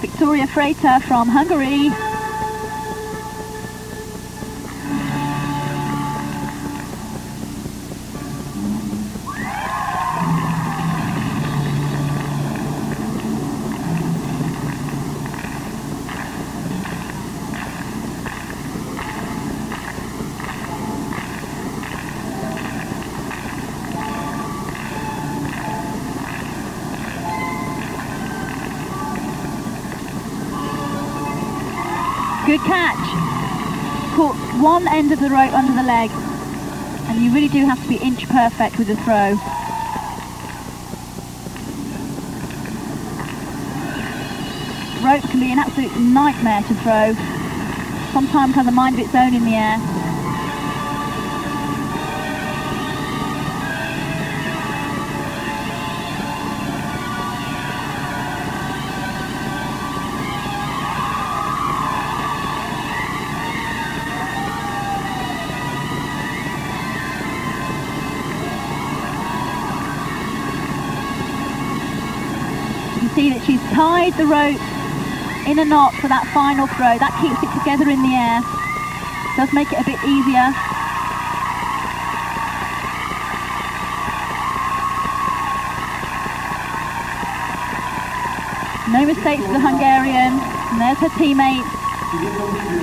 Viktoria Frater from Hungary. Good catch. Caught one end of the rope under the leg. And you really do have to be inch perfect with the throw. Rope can be an absolute nightmare to throw. Sometimes has a mind of its own in the air. You see that she's tied the rope in a knot for that final throw. That keeps it together in the air. Does make it a bit easier. No mistakes for the Hungarian. And there's her teammate.